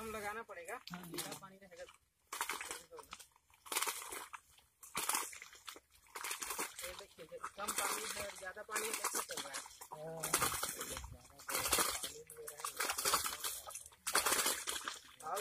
दम लगाना पड़ेगा। हाँ, पानी कम पानी है और ज़्यादा पानी है कैसे चल रहा है? हाँ। और